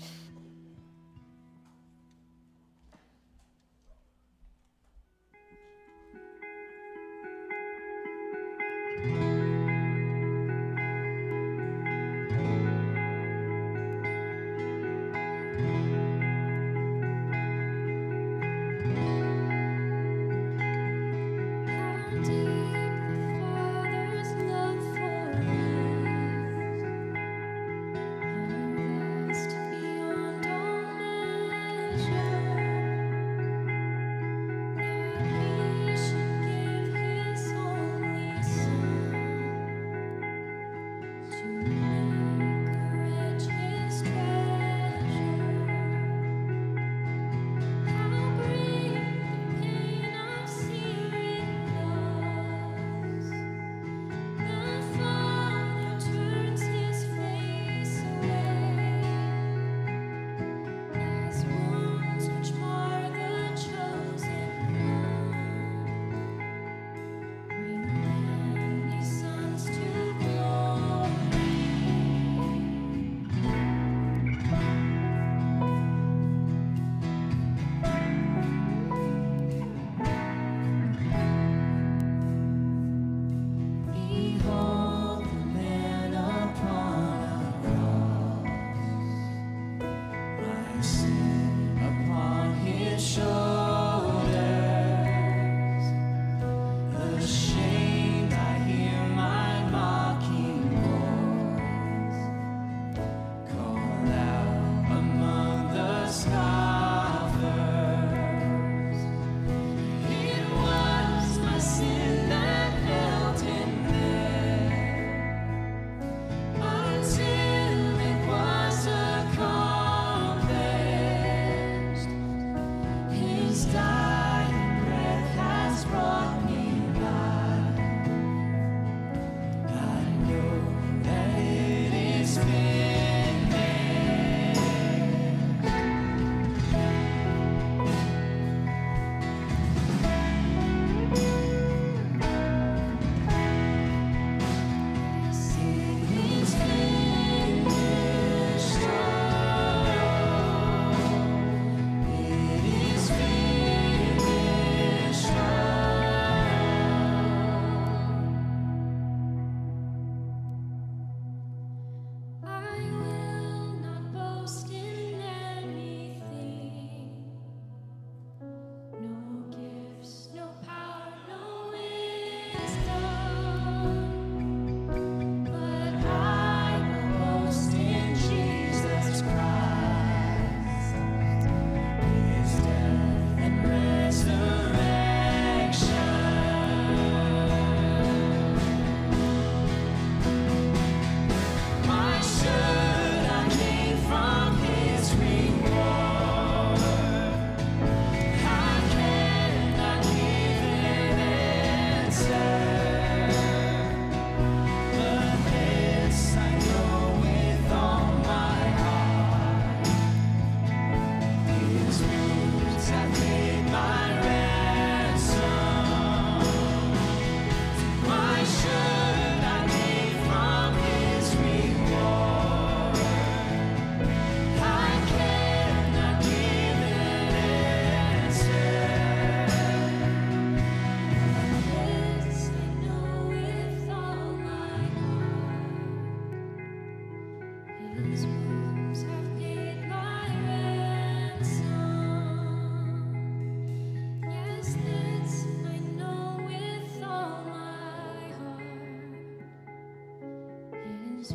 Mm-hmm. você. His